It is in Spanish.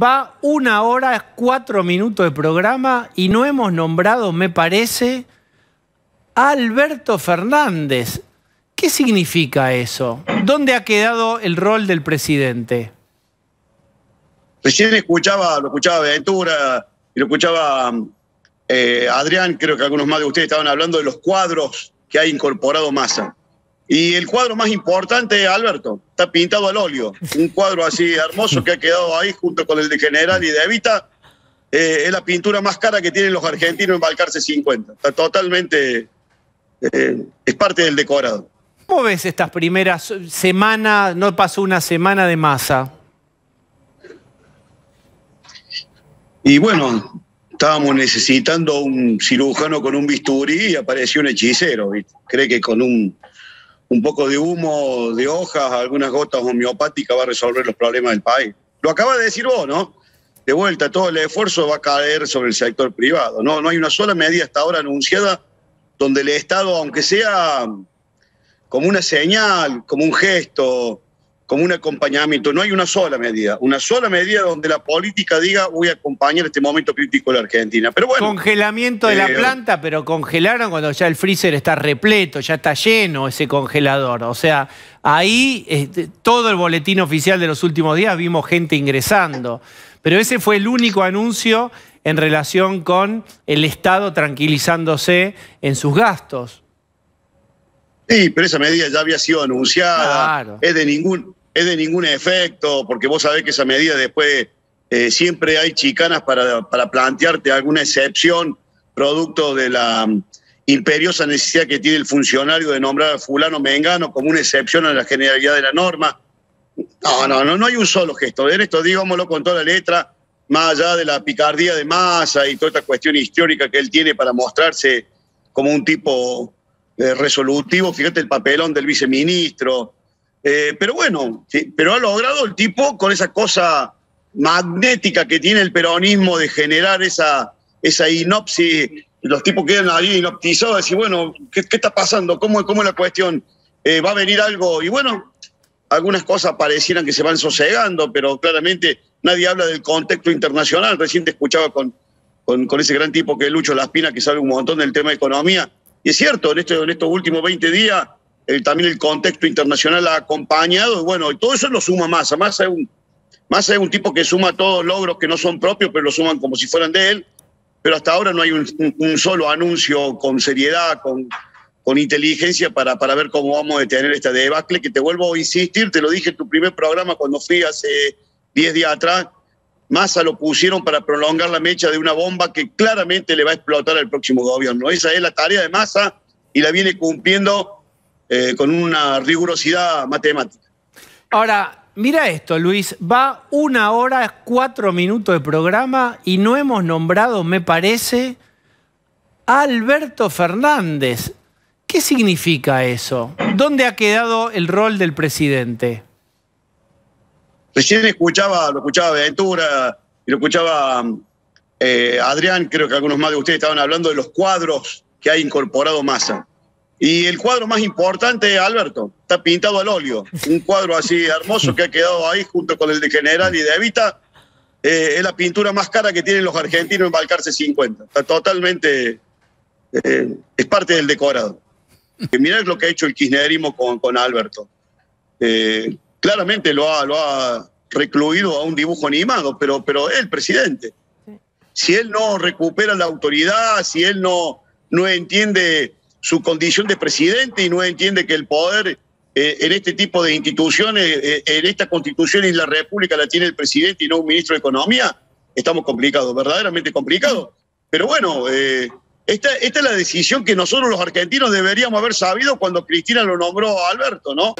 Va una hora, cuatro minutos de programa y no hemos nombrado, me parece, a Alberto Fernández. ¿Qué significa eso? ¿Dónde ha quedado el rol del presidente? Recién escuchaba, lo escuchaba Ventura y lo escuchaba eh, Adrián, creo que algunos más de ustedes estaban hablando de los cuadros que ha incorporado Massa. Y el cuadro más importante, Alberto, está pintado al óleo. Un cuadro así hermoso que ha quedado ahí junto con el de General y de Evita. Eh, es la pintura más cara que tienen los argentinos en Balcarce 50. Está totalmente. Eh, es parte del decorado. ¿Cómo ves estas primeras semanas? No pasó una semana de masa. Y bueno, estábamos necesitando un cirujano con un bisturí y apareció un hechicero. Cree que con un un poco de humo, de hojas, algunas gotas homeopáticas va a resolver los problemas del país. Lo acaba de decir vos, ¿no? De vuelta, todo el esfuerzo va a caer sobre el sector privado. No, no hay una sola medida hasta ahora anunciada donde el Estado, aunque sea como una señal, como un gesto, como un acompañamiento. No hay una sola medida, una sola medida donde la política diga voy a acompañar este momento crítico de la Argentina. Pero bueno, Congelamiento de la eh, planta, pero congelaron cuando ya el freezer está repleto, ya está lleno ese congelador. O sea, ahí este, todo el boletín oficial de los últimos días vimos gente ingresando. Pero ese fue el único anuncio en relación con el Estado tranquilizándose en sus gastos. Sí, pero esa medida ya había sido anunciada. Es de ningún, de ningún efecto, porque vos sabés que esa medida después eh, siempre hay chicanas para, para, plantearte alguna excepción producto de la mm, imperiosa necesidad que tiene el funcionario de nombrar a fulano mengano como una excepción a la generalidad de la norma. No, no, no, no hay un solo gesto. En esto digámoslo con toda la letra, más allá de la picardía de masa y toda esta cuestión histórica que él tiene para mostrarse como un tipo eh, resolutivo. Fíjate el papelón del viceministro, eh, pero bueno, pero ha logrado el tipo con esa cosa magnética que tiene el peronismo de generar esa, esa inopsis. Los tipos quedan ahí inoptizados, decir, bueno, ¿qué, está pasando? ¿Cómo, ¿Cómo, es la cuestión? Eh, ¿Va a venir algo? Y bueno, algunas cosas parecieran que se van sosegando, pero claramente nadie habla del contexto internacional. Recién escuchaba con, con, con ese gran tipo que es Lucho Laspina, que sabe un montón del tema de economía. Y es cierto, en, este, en estos últimos 20 días también el contexto internacional ha acompañado, y bueno, todo eso lo suma Massa. Massa es un, Massa es un tipo que suma todos logros que no son propios, pero lo suman como si fueran de él, pero hasta ahora no hay un, solo anuncio con seriedad, con, con inteligencia para, para ver cómo vamos a detener esta debacle, que te vuelvo a insistir, te lo dije en tu primer programa cuando fui hace 10 días atrás, Massa lo pusieron para prolongar la mecha de una bomba que claramente le va a explotar al próximo gobierno. Esa es la tarea de Massa y la viene cumpliendo eh, con una rigurosidad matemática. Ahora, mira esto, Luis, va una hora, cuatro minutos de programa y no hemos nombrado, me parece, a Alberto Fernández. ¿Qué significa eso? ¿Dónde ha quedado el rol del presidente? Recién escuchaba, lo escuchaba Ventura y lo escuchaba eh, Adrián, creo que algunos más de ustedes estaban hablando de los cuadros que ha incorporado Massa. Y el cuadro más importante, Alberto, está pintado al óleo. Un cuadro así hermoso que ha quedado ahí junto con el de General y de Evita. Eh, es la pintura más cara que tienen los argentinos en Balcarce 50. Está totalmente. Eh, es parte del decorado. Mirá lo que ha hecho el kirchnerismo con, con Alberto. Eh, claramente lo ha, lo ha recluido a un dibujo animado, pero, pero el presidente. Si él no recupera la autoridad, si él no, no entiende su condición de presidente y no entiende que el poder eh, en este tipo de instituciones, eh, en esta constitución y la república la tiene el presidente y no un ministro de Economía, estamos complicados, verdaderamente complicados. Pero bueno, eh, esta, esta es la decisión que nosotros los argentinos deberíamos haber sabido cuando Cristina lo nombró a Alberto, ¿no?